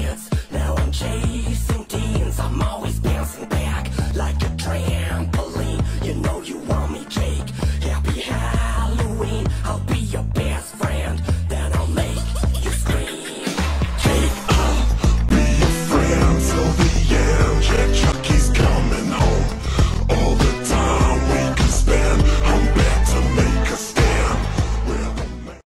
years. Now I'm changing.